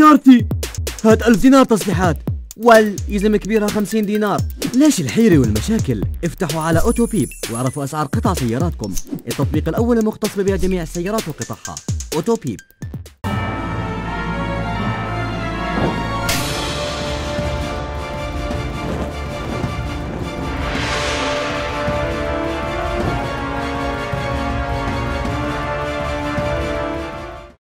سيارتي هات ألف دينار تصليحات. وال يزم كبيرها 50 دينار. ليش الحيرة والمشاكل؟ افتحوا على أوتو بيب واعرفوا أسعار قطع سياراتكم. التطبيق الأول المختص ببيع جميع السيارات وقطعها. أوتو بيب.